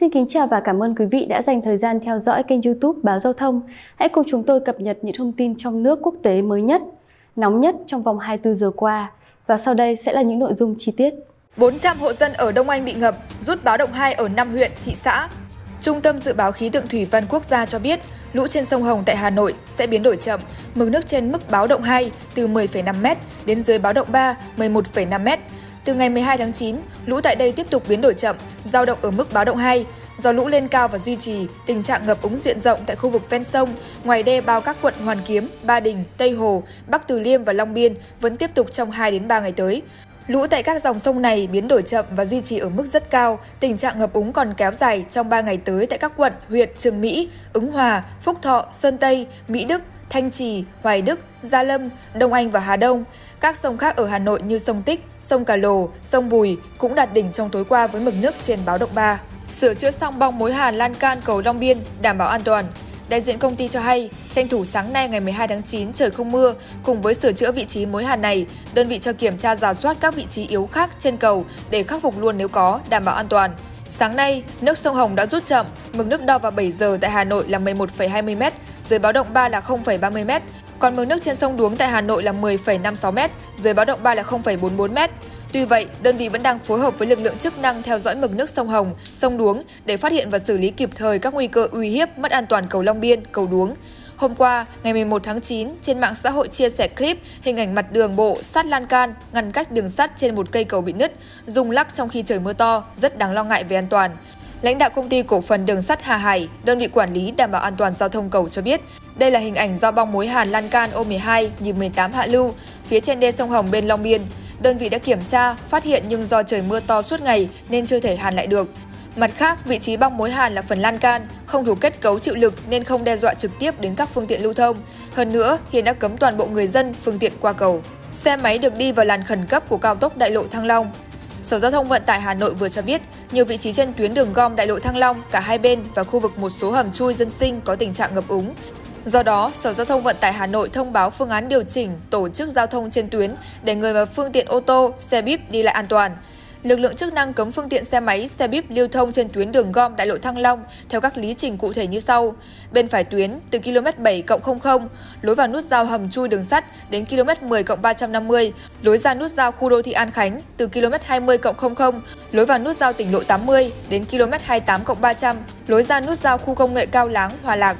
Xin kính chào và cảm ơn quý vị đã dành thời gian theo dõi kênh youtube Báo Giao thông. Hãy cùng chúng tôi cập nhật những thông tin trong nước quốc tế mới nhất, nóng nhất trong vòng 24 giờ qua. Và sau đây sẽ là những nội dung chi tiết. 400 hộ dân ở Đông Anh bị ngập, rút báo động 2 ở 5 huyện, thị xã. Trung tâm Dự báo Khí tượng Thủy văn Quốc gia cho biết, lũ trên sông Hồng tại Hà Nội sẽ biến đổi chậm, mực nước trên mức báo động 2 từ 10,5m đến dưới báo động 3, 11,5m. Từ ngày 12 tháng 9, lũ tại đây tiếp tục biến đổi chậm, giao động ở mức báo động 2. Do lũ lên cao và duy trì, tình trạng ngập úng diện rộng tại khu vực ven sông, ngoài đê bao các quận Hoàn Kiếm, Ba Đình, Tây Hồ, Bắc Từ Liêm và Long Biên vẫn tiếp tục trong 2 đến 3 ngày tới. Lũ tại các dòng sông này biến đổi chậm và duy trì ở mức rất cao. Tình trạng ngập úng còn kéo dài trong 3 ngày tới tại các quận huyện Trường Mỹ, Ứng Hòa, Phúc Thọ, Sơn Tây, Mỹ Đức, Thanh Trì, Hoài Đức, Gia Lâm, Đông Anh và Hà Đông. Các sông khác ở Hà Nội như sông Tích, sông Cà Lồ, sông Bùi cũng đạt đỉnh trong tối qua với mực nước trên báo động 3. Sửa chữa xong bong mối hàn lan can cầu Long Biên đảm bảo an toàn. Đại diện công ty cho hay, tranh thủ sáng nay ngày 12 tháng 9 trời không mưa, cùng với sửa chữa vị trí mối hàn này, đơn vị cho kiểm tra giả soát các vị trí yếu khác trên cầu để khắc phục luôn nếu có, đảm bảo an toàn. Sáng nay, nước sông Hồng đã rút chậm, mực nước đo vào 7 giờ tại Hà Nội là 11,20 m, dưới báo động 3 là 0,30 m. Còn mực nước trên sông Đuống tại Hà Nội là 10,56 m, dưới báo động 3 là 0,44 m. Tuy vậy, đơn vị vẫn đang phối hợp với lực lượng chức năng theo dõi mực nước sông Hồng, sông Đuống để phát hiện và xử lý kịp thời các nguy cơ uy hiếp mất an toàn cầu Long Biên, cầu Đuống. Hôm qua, ngày 11 tháng 9, trên mạng xã hội chia sẻ clip hình ảnh mặt đường bộ sát lan can ngăn cách đường sắt trên một cây cầu bị nứt, rung lắc trong khi trời mưa to, rất đáng lo ngại về an toàn. Lãnh đạo công ty cổ phần đường sắt Hà Hải, đơn vị quản lý đảm bảo an toàn giao thông cầu cho biết, đây là hình ảnh do bong mối hàn lan can O12 nhịp 18 hạ lưu phía trên đê sông Hồng bên Long Biên. Đơn vị đã kiểm tra, phát hiện nhưng do trời mưa to suốt ngày nên chưa thể hàn lại được. Mặt khác, vị trí bong mối hàn là phần lan can, không đủ kết cấu chịu lực nên không đe dọa trực tiếp đến các phương tiện lưu thông. Hơn nữa, hiện đã cấm toàn bộ người dân, phương tiện qua cầu. Xe máy được đi vào làn khẩn cấp của cao tốc đại lộ Thăng Long. Sở Giao thông Vận tải Hà Nội vừa cho biết, nhiều vị trí trên tuyến đường gom đại lộ Thăng Long cả hai bên và khu vực một số hầm chui dân sinh có tình trạng ngập úng. Do đó, Sở Giao thông Vận tải Hà Nội thông báo phương án điều chỉnh tổ chức giao thông trên tuyến để người và phương tiện ô tô, xe buýt đi lại an toàn lực lượng chức năng cấm phương tiện xe máy, xe buýt lưu thông trên tuyến đường gom đại lộ Thăng Long theo các lý trình cụ thể như sau. Bên phải tuyến từ km 7 00, lối vào nút giao hầm chui đường sắt đến km 10 350, lối ra nút giao khu đô thị An Khánh từ km 20 00, lối vào nút giao tỉnh lộ 80 đến km 28 300, lối ra nút giao khu công nghệ Cao Láng, Hòa Lạc.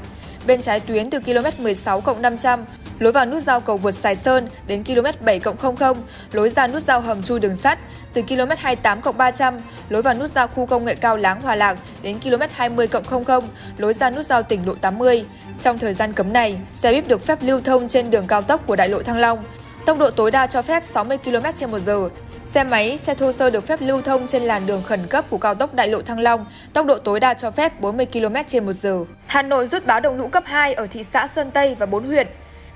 Bên trái tuyến từ km 16 500, lối vào nút giao cầu vượt Sài Sơn đến km 7 00, lối ra nút giao hầm chui đường sắt từ km 28 300, lối vào nút giao khu công nghệ cao Láng Hòa Lạc đến km 20 00, lối ra nút giao tỉnh lộ 80. Trong thời gian cấm này, xe buýt được phép lưu thông trên đường cao tốc của đại lộ Thăng Long. Tốc độ tối đa cho phép 60 km/h. Xe máy, xe thô sơ được phép lưu thông trên làn đường khẩn cấp của cao tốc đại lộ Thăng Long, tốc độ tối đa cho phép 40 km trên một giờ. Hà Nội rút báo động lũ cấp 2 ở thị xã Sơn Tây và 4 huyện.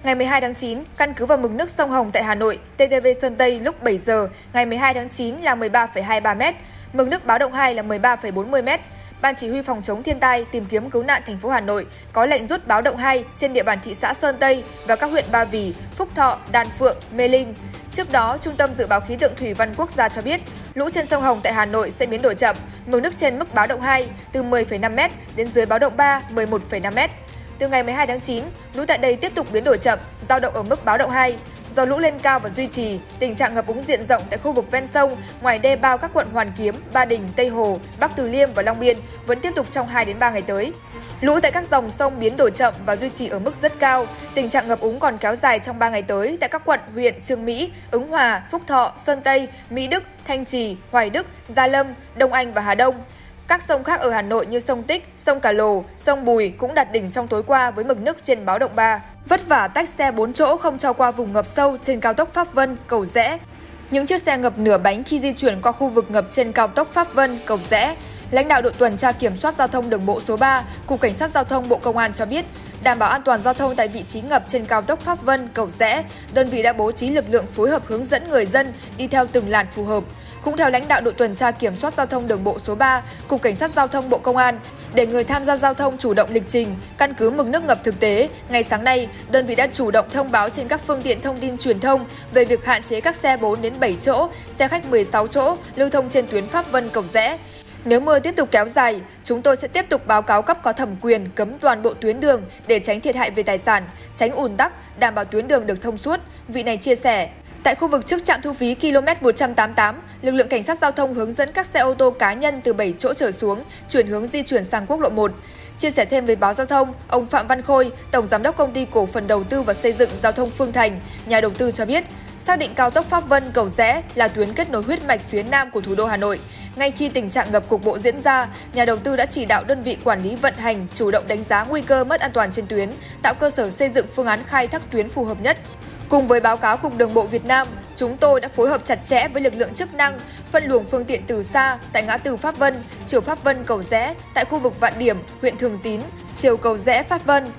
Ngày 12 tháng 9, căn cứ vào mực nước sông Hồng tại Hà Nội, TTV Sơn Tây lúc 7 giờ ngày 12 tháng 9 là 13,23 m, mực nước báo động 2 là 13,40 m. Ban chỉ huy phòng chống thiên tai tìm kiếm cứu nạn thành phố Hà Nội có lệnh rút báo động 2 trên địa bàn thị xã Sơn Tây và các huyện Ba Vì, Phúc Thọ, Đan Phượng, Mê Linh. Trước đó, Trung tâm Dự báo Khí tượng Thủy văn Quốc gia cho biết, lũ trên sông Hồng tại Hà Nội sẽ biến đổi chậm, mực nước trên mức báo động 2 từ 10,5m đến dưới báo động 3, 11,5m. Từ ngày 12 tháng 9, lũ tại đây tiếp tục biến đổi chậm, giao động ở mức báo động 2. Do lũ lên cao và duy trì, tình trạng ngập úng diện rộng tại khu vực ven sông, ngoài đê bao các quận Hoàn Kiếm, Ba Đình, Tây Hồ, Bắc Từ Liêm và Long Biên vẫn tiếp tục trong 2 đến 3 ngày tới. Lũ tại các dòng sông biến đổi chậm và duy trì ở mức rất cao. Tình trạng ngập úng còn kéo dài trong 3 ngày tới tại các quận huyện Trương Mỹ, Ứng Hòa, Phúc Thọ, Sơn Tây, Mỹ Đức, Thanh Trì, Hoài Đức, Gia Lâm, Đông Anh và Hà Đông. Các sông khác ở Hà Nội như sông Tích, sông Cà Lồ, sông Bùi cũng đạt đỉnh trong tối qua với mực nước trên báo động 3. Vất vả tách xe 4 chỗ không cho qua vùng ngập sâu trên cao tốc Pháp Vân, Cầu Rẽ. Những chiếc xe ngập nửa bánh khi di chuyển qua khu vực ngập trên cao tốc Pháp Vân, Cầu Rẽ. Lãnh đạo đội tuần tra kiểm soát giao thông đường bộ số 3, Cục Cảnh sát Giao thông Bộ Công an cho biết, đảm bảo an toàn giao thông tại vị trí ngập trên cao tốc Pháp Vân, Cầu Rẽ, đơn vị đã bố trí lực lượng phối hợp hướng dẫn người dân đi theo từng làn phù hợp. Cũng theo lãnh đạo đội tuần tra kiểm soát giao thông đường bộ số 3, Cục Cảnh sát Giao thông Bộ Công an, để người tham gia giao thông chủ động lịch trình, căn cứ mực nước ngập thực tế, ngày sáng nay, đơn vị đã chủ động thông báo trên các phương tiện thông tin truyền thông về việc hạn chế các xe 4 đến 7 chỗ, xe khách 16 chỗ lưu thông trên tuyến Pháp Vân Cầu Rẽ. Nếu mưa tiếp tục kéo dài, chúng tôi sẽ tiếp tục báo cáo cấp có thẩm quyền cấm toàn bộ tuyến đường để tránh thiệt hại về tài sản, tránh ùn tắc, đảm bảo tuyến đường được thông suốt, vị này chia sẻ. Tại khu vực trước trạm thu phí km 188, lực lượng cảnh sát giao thông hướng dẫn các xe ô tô cá nhân từ 7 chỗ trở xuống chuyển hướng di chuyển sang quốc lộ 1. Chia sẻ thêm với báo giao thông, ông Phạm Văn Khôi, Tổng Giám đốc Công ty Cổ phần Đầu tư và Xây dựng Giao thông Phương Thành, nhà đầu tư cho biết, xác định cao tốc Pháp Vân Cầu Rẽ là tuyến kết nối huyết mạch phía nam của thủ đô Hà Nội. Ngay khi tình trạng ngập cục bộ diễn ra, nhà đầu tư đã chỉ đạo đơn vị quản lý vận hành chủ động đánh giá nguy cơ mất an toàn trên tuyến, tạo cơ sở xây dựng phương án khai thác tuyến phù hợp nhất. Cùng với báo cáo Cục Đường bộ Việt Nam, chúng tôi đã phối hợp chặt chẽ với lực lượng chức năng, phân luồng phương tiện từ xa tại ngã tư Pháp Vân, chiều Pháp Vân Cầu Rẽ tại khu vực Vạn Điểm, huyện Thường Tín, chiều Cầu Rẽ Pháp Vân.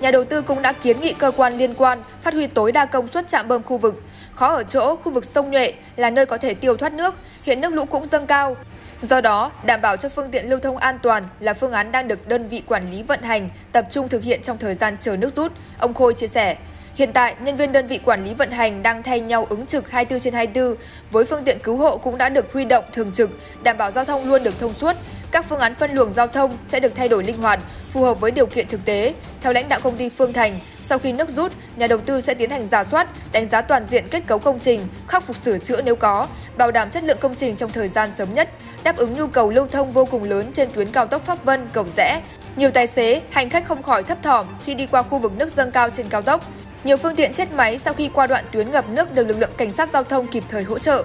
Nhà đầu tư cũng đã kiến nghị cơ quan liên quan phát huy tối đa công suất trạm bơm khu vực. Khó ở chỗ khu vực sông Nhuệ là nơi có thể tiêu thoát nước, hiện nước lũ cũng dâng cao. Do đó, đảm bảo cho phương tiện lưu thông an toàn là phương án đang được đơn vị quản lý vận hành tập trung thực hiện trong thời gian chờ nước rút, ông Khôi chia sẻ. Hiện tại, nhân viên đơn vị quản lý vận hành đang thay nhau ứng trực 24 trên 24, với phương tiện cứu hộ cũng đã được huy động thường trực, đảm bảo giao thông luôn được thông suốt. Các phương án phân luồng giao thông sẽ được thay đổi linh hoạt, phù hợp với điều kiện thực tế. Theo lãnh đạo công ty Phương Thành, sau khi nước rút, nhà đầu tư sẽ tiến hành giả soát, đánh giá toàn diện kết cấu công trình, khắc phục sửa chữa nếu có, bảo đảm chất lượng công trình trong thời gian sớm nhất, đáp ứng nhu cầu lưu thông vô cùng lớn trên tuyến cao tốc Pháp Vân, Cầu Rẽ. Nhiều tài xế, hành khách không khỏi thấp thỏm khi đi qua khu vực nước dâng cao trên cao tốc. Nhiều phương tiện chết máy sau khi qua đoạn tuyến ngập nước được lực lượng cảnh sát giao thông kịp thời hỗ trợ.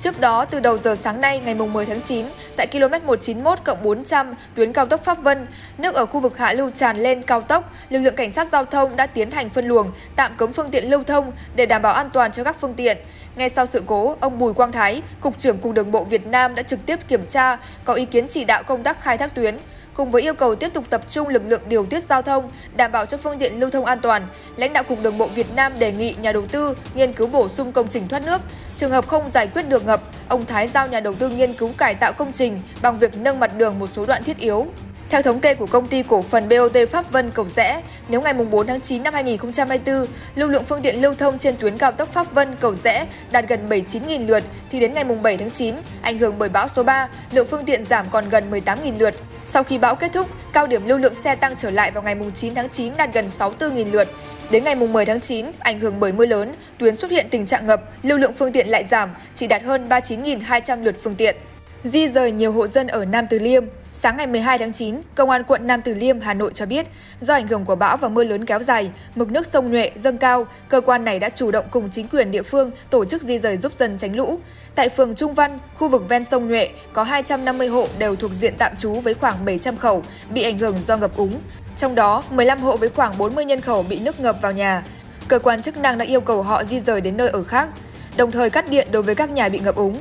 Trước đó, từ đầu giờ sáng nay ngày 10 tháng 9, tại km 191 400 tuyến cao tốc Pháp Vân, nước ở khu vực hạ lưu tràn lên cao tốc, lực lượng cảnh sát giao thông đã tiến hành phân luồng, tạm cấm phương tiện lưu thông để đảm bảo an toàn cho các phương tiện. Ngay sau sự cố, ông Bùi Quang Thái, Cục trưởng Cục Đường bộ Việt Nam đã trực tiếp kiểm tra, có ý kiến chỉ đạo công tác khai thác tuyến cùng với yêu cầu tiếp tục tập trung lực lượng điều tiết giao thông, đảm bảo cho phương tiện lưu thông an toàn, lãnh đạo Cục Đường bộ Việt Nam đề nghị nhà đầu tư nghiên cứu bổ sung công trình thoát nước. Trường hợp không giải quyết được ngập, ông Thái giao nhà đầu tư nghiên cứu cải tạo công trình bằng việc nâng mặt đường một số đoạn thiết yếu. Theo thống kê của công ty cổ phần BOT Pháp Vân Cầu Rẽ, nếu ngày 4 tháng 9 năm 2024, lưu lượng phương tiện lưu thông trên tuyến cao tốc Pháp Vân Cầu Rẽ đạt gần 79.000 lượt, thì đến ngày 7 tháng 9, ảnh hưởng bởi bão số 3, lượng phương tiện giảm còn gần 18.000 lượt. Sau khi bão kết thúc, cao điểm lưu lượng xe tăng trở lại vào ngày 9 tháng 9 đạt gần 64.000 lượt. Đến ngày 10 tháng 9, ảnh hưởng bởi mưa lớn, tuyến xuất hiện tình trạng ngập, lưu lượng phương tiện lại giảm, chỉ đạt hơn 39.200 lượt phương tiện. Di rời nhiều hộ dân ở Nam Từ Liêm, Sáng ngày 12 tháng 9, Công an quận Nam Từ Liêm, Hà Nội cho biết, do ảnh hưởng của bão và mưa lớn kéo dài, mực nước sông Nhuệ dâng cao, cơ quan này đã chủ động cùng chính quyền địa phương tổ chức di rời giúp dân tránh lũ. Tại phường Trung Văn, khu vực ven sông Nhuệ, có 250 hộ đều thuộc diện tạm trú với khoảng 700 khẩu bị ảnh hưởng do ngập úng. Trong đó, 15 hộ với khoảng 40 nhân khẩu bị nước ngập vào nhà. Cơ quan chức năng đã yêu cầu họ di rời đến nơi ở khác, đồng thời cắt điện đối với các nhà bị ngập úng.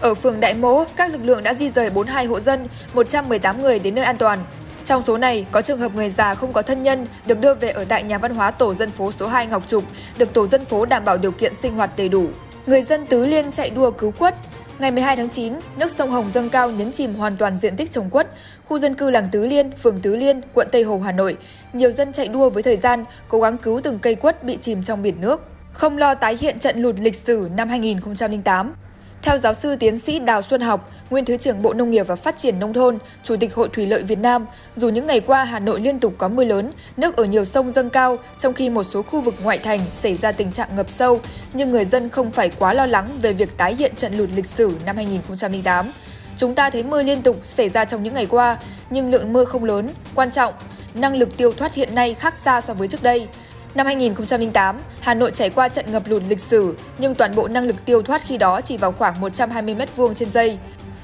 Ở phường Đại Mỗ, các lực lượng đã di rời 42 hộ dân, 118 người đến nơi an toàn. Trong số này, có trường hợp người già không có thân nhân được đưa về ở tại nhà văn hóa tổ dân phố số 2 Ngọc Trục, được tổ dân phố đảm bảo điều kiện sinh hoạt đầy đủ. Người dân Tứ Liên chạy đua cứu quất. Ngày 12 tháng 9, nước sông Hồng dâng cao nhấn chìm hoàn toàn diện tích trồng quất, khu dân cư làng Tứ Liên, phường Tứ Liên, quận Tây Hồ, Hà Nội. Nhiều dân chạy đua với thời gian, cố gắng cứu từng cây quất bị chìm trong biển nước. Không lo tái hiện trận lụt lịch sử năm 2008. Theo giáo sư tiến sĩ Đào Xuân Học, nguyên Thứ trưởng Bộ Nông nghiệp và Phát triển Nông thôn, Chủ tịch Hội Thủy lợi Việt Nam, dù những ngày qua Hà Nội liên tục có mưa lớn, nước ở nhiều sông dâng cao, trong khi một số khu vực ngoại thành xảy ra tình trạng ngập sâu, nhưng người dân không phải quá lo lắng về việc tái hiện trận lụt lịch sử năm 2008. Chúng ta thấy mưa liên tục xảy ra trong những ngày qua, nhưng lượng mưa không lớn. Quan trọng, năng lực tiêu thoát hiện nay khác xa so với trước đây. Năm 2008, Hà Nội trải qua trận ngập lụt lịch sử, nhưng toàn bộ năng lực tiêu thoát khi đó chỉ vào khoảng 120 m2 trên giây.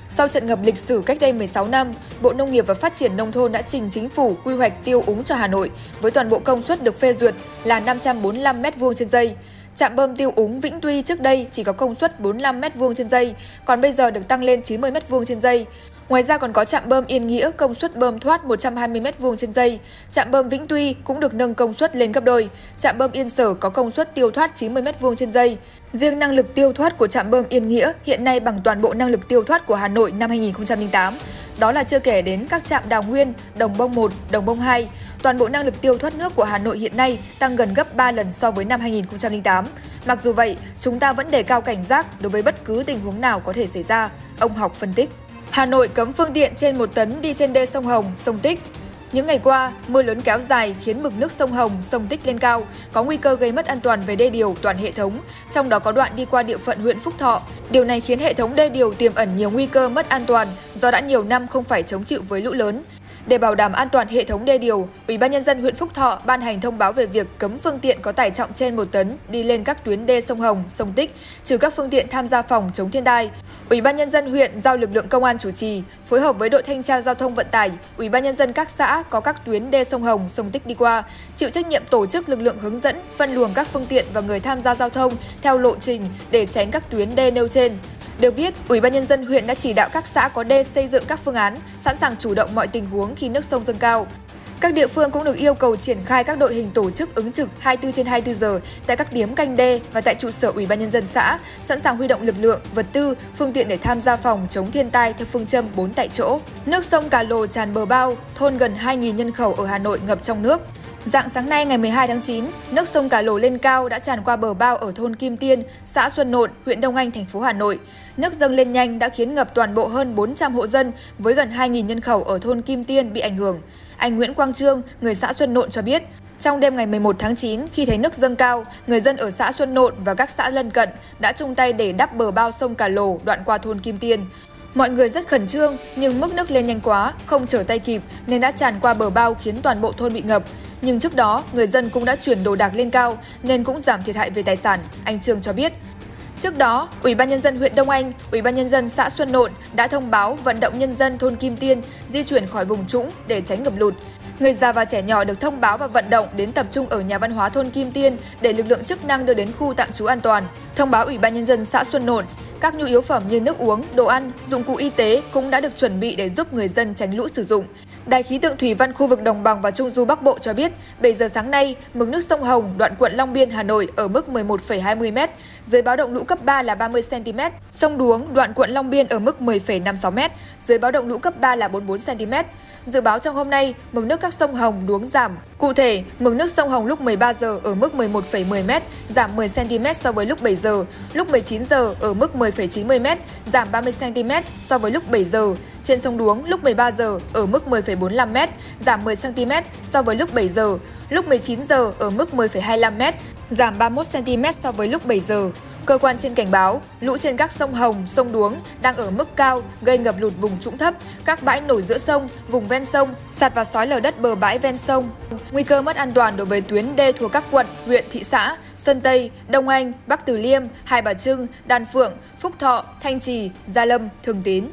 Sau trận ngập lịch sử cách đây 16 năm, Bộ Nông nghiệp và Phát triển Nông thôn đã trình chính phủ quy hoạch tiêu úng cho Hà Nội với toàn bộ công suất được phê duyệt là 545 m2 trên giây. Trạm bơm tiêu úng Vĩnh Tuy trước đây chỉ có công suất 45 m2 trên giây, còn bây giờ được tăng lên 90 m2 trên giây. Ngoài ra còn có trạm bơm Yên Nghĩa công suất bơm thoát 120 m2 trên giây. Trạm bơm Vĩnh Tuy cũng được nâng công suất lên gấp đôi. Trạm bơm Yên Sở có công suất tiêu thoát 90 m2 trên giây. Riêng năng lực tiêu thoát của trạm bơm Yên Nghĩa hiện nay bằng toàn bộ năng lực tiêu thoát của Hà Nội năm 2008. Đó là chưa kể đến các trạm Đào Nguyên, Đồng Bông 1, Đồng Bông 2. Toàn bộ năng lực tiêu thoát nước của Hà Nội hiện nay tăng gần gấp 3 lần so với năm 2008. Mặc dù vậy, chúng ta vẫn đề cao cảnh giác đối với bất cứ tình huống nào có thể xảy ra, ông Học phân tích. Hà Nội cấm phương tiện trên 1 tấn đi trên đê sông Hồng, sông Tích. Những ngày qua, mưa lớn kéo dài khiến mực nước sông Hồng, sông Tích lên cao, có nguy cơ gây mất an toàn về đê điều toàn hệ thống, trong đó có đoạn đi qua địa phận huyện Phúc Thọ. Điều này khiến hệ thống đê điều tiềm ẩn nhiều nguy cơ mất an toàn do đã nhiều năm không phải chống chịu với lũ lớn. Để bảo đảm an toàn hệ thống đê điều, Ủy ban nhân dân huyện Phúc Thọ ban hành thông báo về việc cấm phương tiện có tải trọng trên 1 tấn đi lên các tuyến đê sông Hồng, sông Tích, trừ các phương tiện tham gia phòng chống thiên tai. Ủy ban nhân dân huyện giao lực lượng công an chủ trì, phối hợp với đội thanh tra giao thông vận tải, Ủy ban nhân dân các xã có các tuyến đê sông Hồng, sông Tích đi qua, chịu trách nhiệm tổ chức lực lượng hướng dẫn, phân luồng các phương tiện và người tham gia giao thông theo lộ trình để tránh các tuyến đê nêu trên. Được biết, Ủy ban nhân dân huyện đã chỉ đạo các xã có đê xây dựng các phương án, sẵn sàng chủ động mọi tình huống khi nước sông dâng cao. Các địa phương cũng được yêu cầu triển khai các đội hình tổ chức ứng trực 24 trên 24 giờ tại các điếm canh đê và tại trụ sở Ủy ban nhân dân xã, sẵn sàng huy động lực lượng, vật tư, phương tiện để tham gia phòng chống thiên tai theo phương châm 4 tại chỗ. Nước sông Cà Lồ tràn bờ bao, thôn gần 2.000 nhân khẩu ở Hà Nội ngập trong nước. Dạng sáng nay ngày 12 tháng 9, nước sông Cà Lồ lên cao đã tràn qua bờ bao ở thôn Kim Tiên, xã Xuân Nộn, huyện Đông Anh, thành phố Hà Nội. Nước dâng lên nhanh đã khiến ngập toàn bộ hơn 400 hộ dân với gần 2.000 nhân khẩu ở thôn Kim Tiên bị ảnh hưởng. Anh Nguyễn Quang Trương, người xã Xuân Nộn cho biết, trong đêm ngày 11 tháng 9, khi thấy nước dâng cao, người dân ở xã Xuân Nộn và các xã lân cận đã chung tay để đắp bờ bao sông Cà Lồ đoạn qua thôn Kim Tiên. Mọi người rất khẩn trương, nhưng mức nước lên nhanh quá, không trở tay kịp nên đã tràn qua bờ bao khiến toàn bộ thôn bị ngập. Nhưng trước đó, người dân cũng đã chuyển đồ đạc lên cao nên cũng giảm thiệt hại về tài sản, anh Trương cho biết. Trước đó, Ủy ban nhân dân huyện Đông Anh, Ủy ban nhân dân xã Xuân Nộn đã thông báo vận động nhân dân thôn Kim Tiên di chuyển khỏi vùng trũng để tránh ngập lụt. Người già và trẻ nhỏ được thông báo và vận động đến tập trung ở nhà văn hóa thôn Kim Tiên để lực lượng chức năng đưa đến khu tạm trú an toàn. Thông báo Ủy ban nhân dân xã Xuân Nộn, các nhu yếu phẩm như nước uống, đồ ăn, dụng cụ y tế cũng đã được chuẩn bị để giúp người dân tránh lũ sử dụng. Đài khí tượng thủy văn khu vực đồng bằng và trung du Bắc Bộ cho biết, 7 giờ sáng nay, mực nước sông Hồng, đoạn quận Long Biên, Hà Nội ở mức 11,20 m, dưới báo động lũ cấp 3 là 30 cm. Sông Đuống, đoạn quận Long Biên ở mức 10,56 m, dưới báo động lũ cấp 3 là 44 cm. Dự báo trong hôm nay, mực nước các sông Hồng, Đuống giảm. Cụ thể, mực nước sông Hồng lúc 13 giờ ở mức 11,10 m, giảm 10 cm so với lúc 7 giờ. Lúc 19 giờ ở mức 10,90 m, giảm 30 cm so với lúc 7 giờ. Trên sông Đuống lúc 13 giờ ở mức 10,45 m, giảm 10 cm so với lúc 7 giờ. Lúc 19 giờ ở mức 10,25 m, giảm 31 cm so với lúc 7 giờ. Cơ quan trên cảnh báo, lũ trên các sông Hồng, sông Đuống đang ở mức cao, gây ngập lụt vùng trũng thấp, các bãi nổi giữa sông, vùng ven sông, sạt và sói lở đất bờ bãi ven sông. Nguy cơ mất an toàn đối với tuyến đê thuộc các quận, huyện, thị xã, Sơn Tây, Đông Anh, Bắc Từ Liêm, Hai Bà Trưng, Đan Phượng, Phúc Thọ, Thanh Trì, Gia Lâm, Thường Tín.